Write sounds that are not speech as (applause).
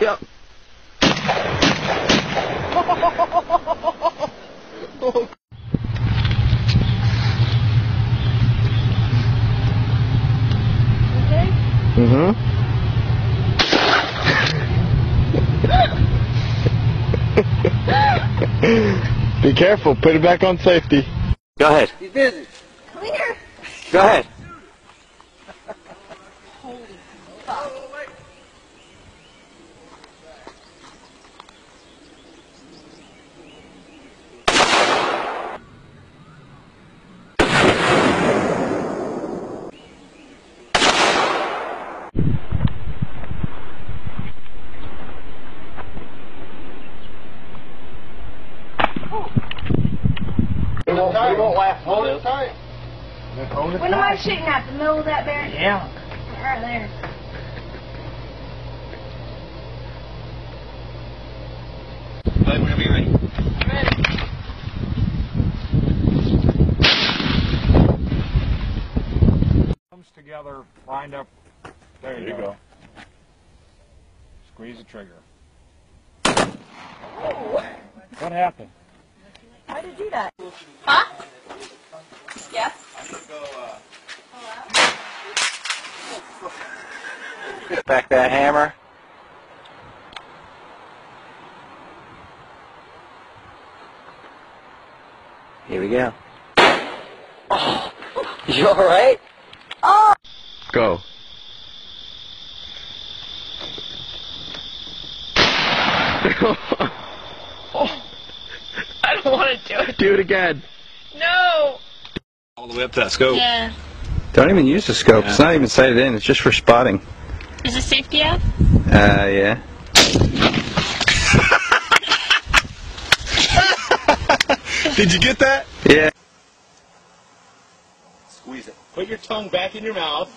Yep. Okay? Mm-hmm. Be careful. Put it back on safety. Go ahead. He's busy. Come here. Go ahead. It won't, it won't last Hold it tight. Hold it When am I shooting at? The middle of that bear? Yeah. Right there. Bud, whenever you're ready. Ready. comes together, wind up. There you go. Squeeze the trigger. Oh. What happened? Why did you do that? Huh? Yeah. Back that hammer. Here we go. Oh, (laughs) you alright? Oh! Go. oh, (laughs) (laughs) I don't want to do it. Do it again. No. All the way up to that scope. Yeah. Don't even use the scope. It's not even sighted in. It's just for spotting. Is it safety app? Uh, yeah. (laughs) Did you get that? Yeah. Squeeze it. Put your tongue back in your mouth.